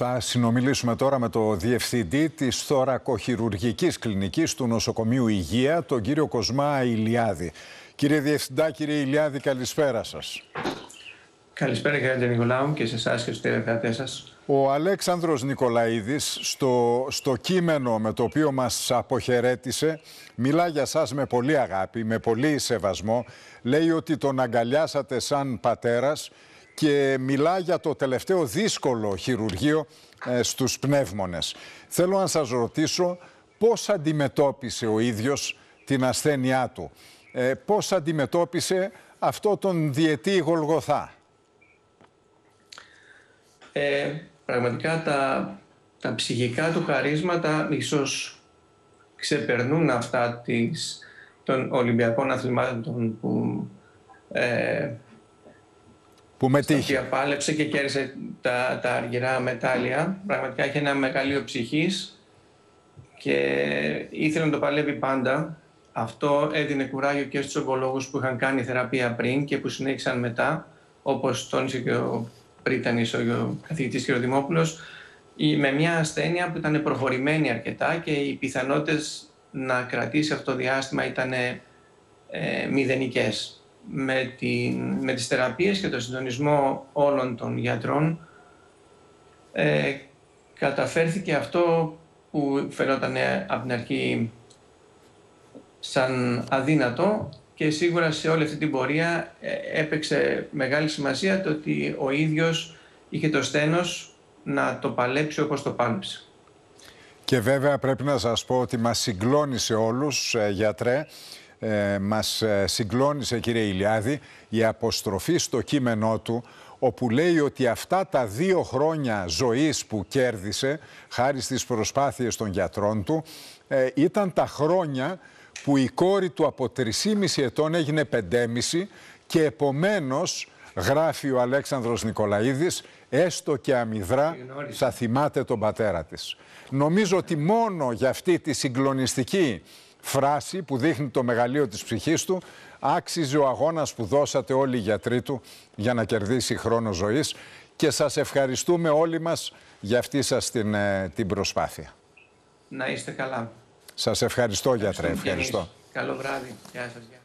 Θα συνομιλήσουμε τώρα με το Διευθυντή της Θωρακοχειρουργικής Κλινικής του Νοσοκομείου Υγεία, τον κύριο Κοσμά Ηλιάδη. Κύριε Διευθυντά, κύριε Ηλιάδη, καλησπέρα σας. Καλησπέρα κύριε Νικολάου και σε εσάς και στους τηλεθεατές σας. Ο Αλέξανδρος Νικολαίδης στο, στο κείμενο με το οποίο μας αποχαιρέτησε μιλά για σας με πολύ αγάπη, με πολύ σεβασμό. Λέει ότι τον αγκαλιάσατε σαν πατέρας και μιλά για το τελευταίο δύσκολο χειρουργείο ε, στους πνεύμονες. Θέλω να σας ρωτήσω πώς αντιμετώπισε ο ίδιος την ασθένειά του. Ε, πώς αντιμετώπισε αυτό τον διετή Γολγοθά; Ε, πραγματικά τα, τα ψυχικά του χαρίσματα ίσως ξεπερνούν αυτά της, των Ολυμπιακών αθλημάτων που, ε, που μετήχε. πάλεψε και κέρδισε τα, τα αργυρά μετάλλια. Πραγματικά έχει ένα μεγαλείο ψυχής και ήθελε να το παλεύει πάντα. Αυτό έδινε κουράγιο και στους ογκολόγους που είχαν κάνει θεραπεία πριν και που συνέχισαν μετά, όπως τόνισε και ο Πρίτανης, ο καθηγητής κ. Δημόπουλος, με μια ασθένεια που ήταν προχωρημένη αρκετά και οι πιθανότητες να κρατήσει αυτό το διάστημα ήταν ε, μηδενικές. Με, την, με τις θεραπείες και το συντονισμό όλων των γιατρών ε, καταφέρθηκε αυτό που φαινόταν από την αρχή σαν αδύνατο και σίγουρα σε όλη αυτή την πορεία ε, έπαιξε μεγάλη σημασία το ότι ο ίδιος είχε το στένος να το παλέψει όπως το πάλεψε. Και βέβαια πρέπει να σας πω ότι μας συγκλώνησε όλους, ε, γιατρέ, ε, μας ε, συγκλώνησε κύριε Ηλιάδη η αποστροφή στο κείμενό του όπου λέει ότι αυτά τα δύο χρόνια ζωής που κέρδισε χάρη στις προσπάθειες των γιατρών του ήταν τα χρόνια που η κόρη του από 3,5 ετών έγινε 5,5 και επομένως, γράφει ο Αλέξανδρος Νικολαίδης, έστω και αμυδρά θα θυμάται τον πατέρα της. Νομίζω ότι μόνο για αυτή τη συγκλονιστική φράση που δείχνει το μεγαλείο της ψυχής του άξιζε ο αγώνας που δώσατε όλοι οι γιατροί του για να κερδίσει χρόνο ζωής και σας ευχαριστούμε όλοι μας για αυτή σας την, ε, την προσπάθεια. Να είστε καλά. Σας ευχαριστώ, γιατρέ. Ευχαριστώ. Καλό βράδυ. Γεια σας. Γεια.